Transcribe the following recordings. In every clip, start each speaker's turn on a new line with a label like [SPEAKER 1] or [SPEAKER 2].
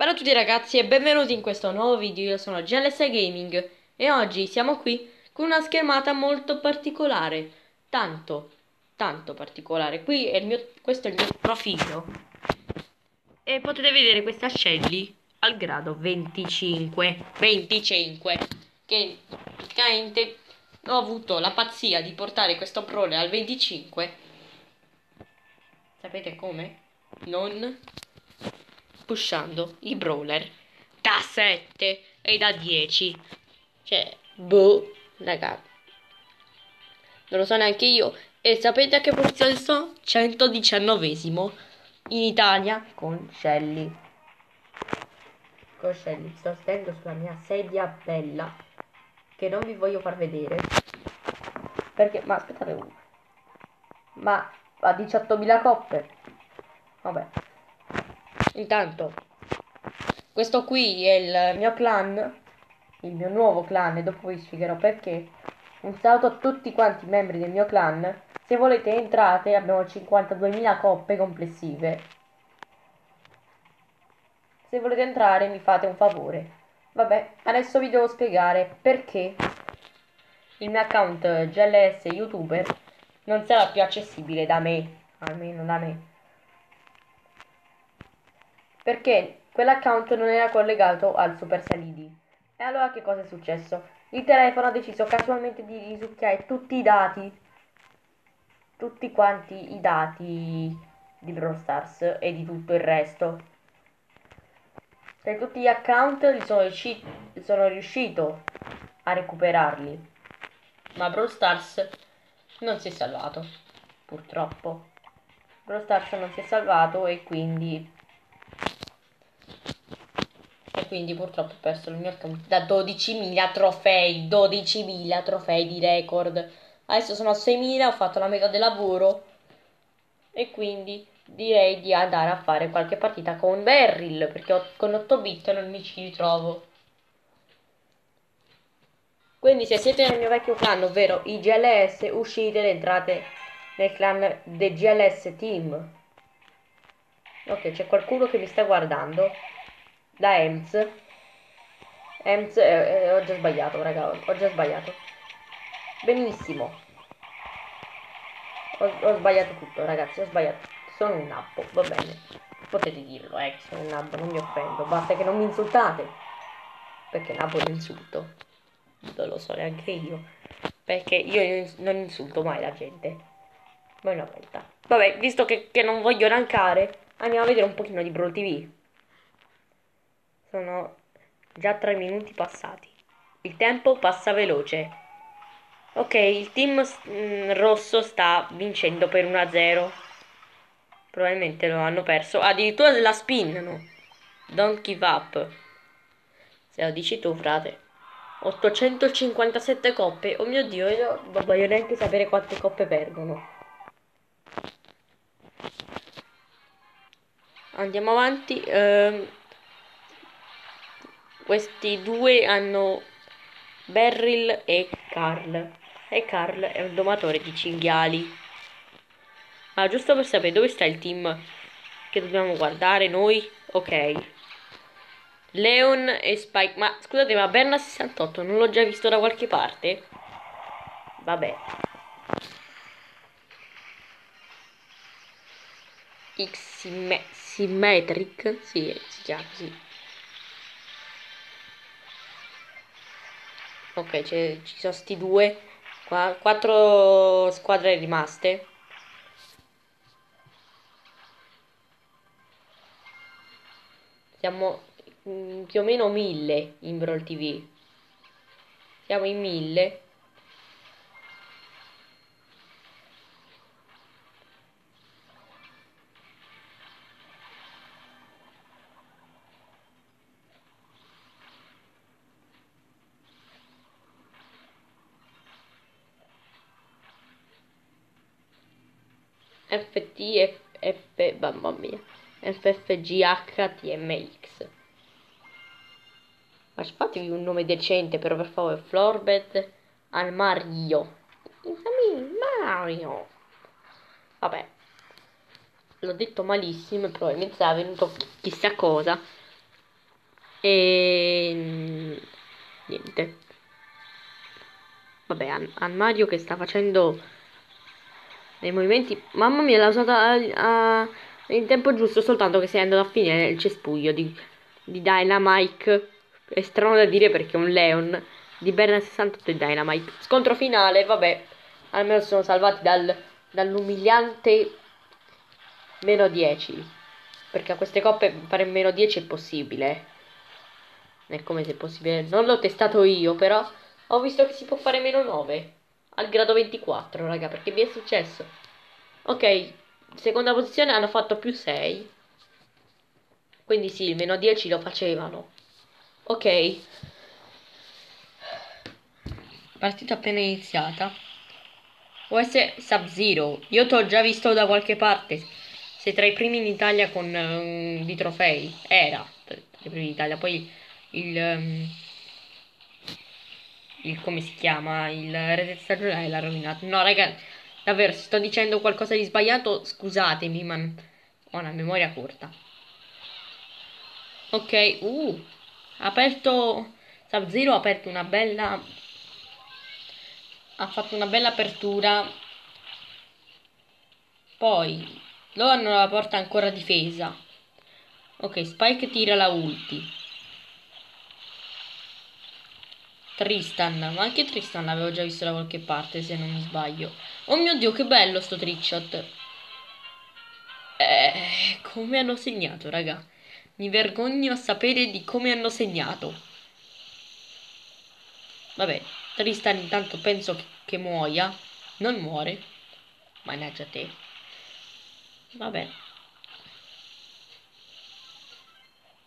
[SPEAKER 1] Ciao a tutti ragazzi e benvenuti in questo nuovo video, io sono GLS Gaming e oggi siamo qui con una schermata molto particolare, tanto, tanto particolare. Qui è il mio, questo è il mio profilo e potete vedere questa Shelly al grado 25, 25, che praticamente ho avuto la pazzia di portare questo prole al 25. Sapete come? Non pushando i brawler da 7 e da 10. Cioè, boh, raga. Non lo so neanche io. E sapete a che posizione sto? 119esimo in Italia con Shelly. Con Shelly. Sto stendo sulla mia sedia bella. Che non vi voglio far vedere. Perché, ma aspettate. Ma a 18.000 coppe. Vabbè. Intanto, questo qui è il mio clan, il mio nuovo clan, e dopo vi spiegherò perché. Un saluto a tutti quanti i membri del mio clan. Se volete entrate, abbiamo 52.000 coppe complessive. Se volete entrare mi fate un favore. Vabbè, adesso vi devo spiegare perché il mio account GLS YouTuber non sarà più accessibile da me, almeno da me perché quell'account non era collegato al Supercell ID. E allora che cosa è successo? Il telefono ha deciso casualmente di risucchiare tutti i dati, tutti quanti i dati di Brawl Stars e di tutto il resto. Per tutti gli account sono, riuscito, sono riuscito a recuperarli, ma Brawl Stars non si è salvato, purtroppo. Brawl Stars non si è salvato e quindi quindi purtroppo ho perso il mio account da 12.000 trofei, 12.000 trofei di record. Adesso sono a 6.000, ho fatto la metà del lavoro e quindi direi di andare a fare qualche partita con Beryl perché con 8 bit non mi ci ritrovo. Quindi se siete nel mio vecchio clan, ovvero i GLS, uscite ed entrate nel clan del GLS Team. Ok, c'è qualcuno che mi sta guardando da Ems. Ems, eh, eh, ho già sbagliato, raga, ho già sbagliato. Benissimo. Ho, ho, sbagliato tutto, ragazzi, ho sbagliato. Sono un nabbo, va bene. Potete dirlo, eh, sono un nabbo, non mi offendo. Basta che non mi insultate. Perché nabbo è un insulto. Non lo so neanche io. Perché io non insulto mai la gente. Ma una volta. Vabbè, visto che, che non voglio rancare, andiamo a vedere un pochino di Brawl TV. Sono già tre minuti passati. Il tempo passa veloce. Ok, il team mm, rosso sta vincendo per 1-0. Probabilmente lo hanno perso. Addirittura della spin, no? Don't give up. Se lo dici tu, frate. 857 coppe. Oh mio Dio, io non voglio neanche sapere quante coppe perdono. Andiamo avanti. Ehm questi due hanno Beryl e Carl. E Carl è un domatore di cinghiali. Ma giusto per sapere dove sta il team che dobbiamo guardare noi. Ok. Leon e Spike. Ma scusate, ma Berna 68 non l'ho già visto da qualche parte? Vabbè. X Symmetric? Sì, si chiama così. Ok, ci sono sti due. Qua, quattro squadre rimaste. Siamo mm, più o meno mille in Brawl TV. Siamo in mille. FTFF, mamma mia, FFGHTMX. Ma fatevi un nome decente, però per favore, Florbet al Mario. Mario. Vabbè, l'ho detto malissimo e probabilmente sarà venuto chissà cosa. E niente. Vabbè, a Mario che sta facendo dei movimenti. Mamma mia, l'ha usata a, a, in tempo giusto, soltanto che è andato a finire nel cespuglio di, di Dynamite. È strano da dire perché è un Leon di Berna 68 e Dynamite. Scontro finale, vabbè, almeno sono salvati dal, dall'umiliante meno 10. Perché a queste coppe fare meno 10 è possibile. È come se è possibile. Non l'ho testato io, però ho visto che si può fare meno 9 al grado 24, raga, perché mi è successo. Ok, seconda posizione hanno fatto più 6. Quindi sì, il meno 10 lo facevano. Ok. Partita appena iniziata. OS Sub-Zero. Io ti ho già visto da qualche parte. Sei tra i primi in Italia con um, di trofei. Era tra i primi in Italia. Poi il... Um, il come si chiama? Il reset stagionale l'ha rovinato. No, raga, davvero, se sto dicendo qualcosa di sbagliato, scusatemi, ma ho una memoria corta. Ok, uh, aperto... Sub-Zero ha aperto una bella... Ha fatto una bella apertura. Poi, loro hanno la porta ancora difesa. Ok, Spike tira la ulti. Tristan, ma anche Tristan l'avevo già visto da qualche parte se non mi sbaglio. Oh mio dio, che bello sto trickshot. Eh, come hanno segnato, raga. Mi vergogno a sapere di come hanno segnato. Vabbè, Tristan intanto penso che, che muoia. Non muore. Mannaggia te. Vabbè.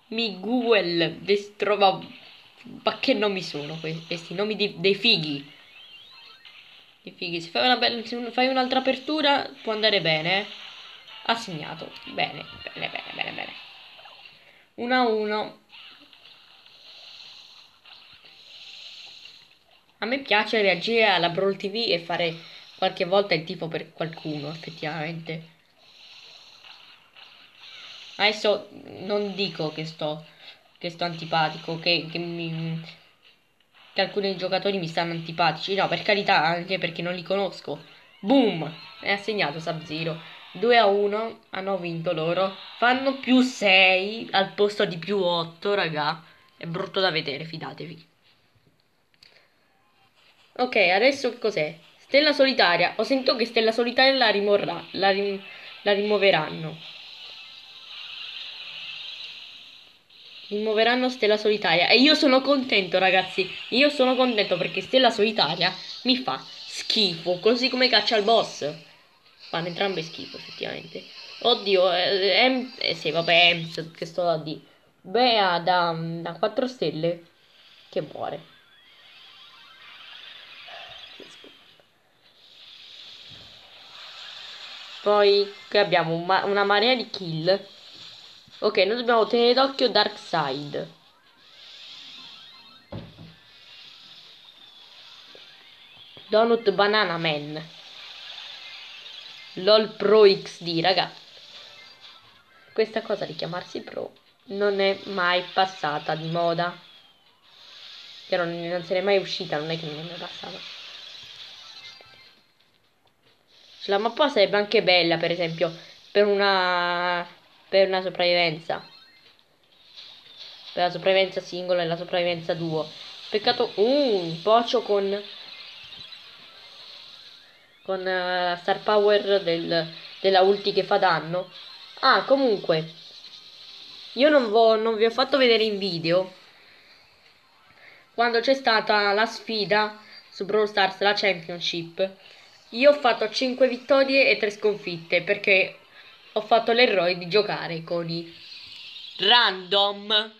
[SPEAKER 1] Miguel Destrova ma che nomi sono questi? Nomi di, dei fighi. Dei fighi. Se fai, bella, se fai un'altra apertura può andare bene. Ha segnato. Bene, bene, bene, bene, bene. 1 a 1. A me piace reagire alla Brawl TV e fare qualche volta il tifo per qualcuno, effettivamente. Adesso non dico che sto che sto antipatico, che, che, mi, che alcuni giocatori mi stanno antipatici. No, per carità, anche perché non li conosco. Boom! È assegnato Sub-Zero. 2 a 1 hanno vinto loro. Fanno più 6 al posto di più 8, raga. È brutto da vedere, fidatevi. Ok, adesso cos'è? Stella solitaria. Ho sentito che Stella solitaria la, rimorrà, la, rim la rimuoveranno. Rimuoveranno Stella Solitaria. E io sono contento, ragazzi. Io sono contento perché Stella Solitaria mi fa schifo. Così come caccia il boss. Fanno entrambe schifo, effettivamente. Oddio, eh, eh, sì, vabbè, Ems, che sto a dire. Bea da, da 4 stelle che muore. Poi qui abbiamo una marea di kill Ok, noi dobbiamo tenere d'occhio Dark Side. Donut Banana Man. LOL Pro XD, raga. Questa cosa di chiamarsi Pro non è mai passata di moda. Che non, se n'è mai uscita, non è che non è mai passata. La mappa sarebbe anche bella, per esempio, per una per una sopravvivenza. Per la sopravvivenza singola e la sopravvivenza duo. Peccato uh, un pocio con con uh, star power del, della ulti che fa danno. Ah, comunque io non, vo, non vi ho fatto vedere in video quando c'è stata la sfida su Brawl Stars, la Championship. Io ho fatto 5 vittorie e 3 sconfitte perché ho fatto l'errore di giocare con i random.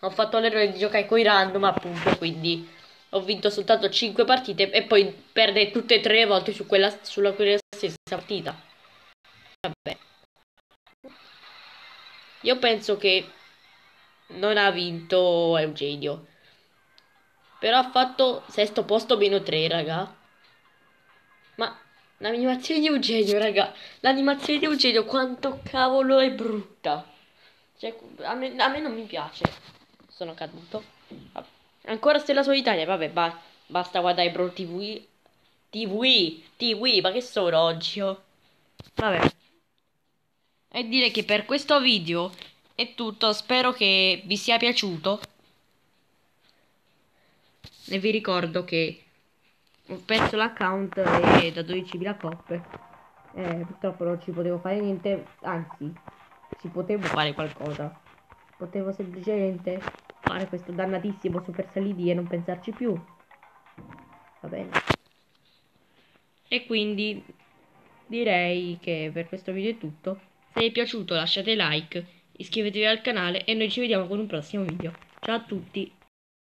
[SPEAKER 1] Ho fatto l'errore di giocare con i random, appunto, quindi ho vinto soltanto 5 partite e poi perde tutte e tre le volte su quella, sulla quella stessa partita. Vabbè. Io penso che non ha vinto Eugenio. Però ha fatto sesto posto meno 3, raga. Ma L'animazione di Eugenio, raga. L'animazione di Eugenio, quanto cavolo è brutta. Cioè, a me, a me non mi piace. Sono caduto. Ancora Stella Solitaria, vabbè, ba basta guardare Bro TV. TV, TV, ma che sono oggi? Oh? Vabbè. E dire che per questo video è tutto. Spero che vi sia piaciuto. E vi ricordo che ho perso l'account e da 12.000 coppe. Eh, purtroppo non ci potevo fare niente. Anzi, ci potevo fare qualcosa. Potevo semplicemente fare questo dannatissimo Super Salidi e non pensarci più. Va bene. E quindi direi che per questo video è tutto. Se vi è piaciuto lasciate like, iscrivetevi al canale e noi ci vediamo con un prossimo video. Ciao a tutti!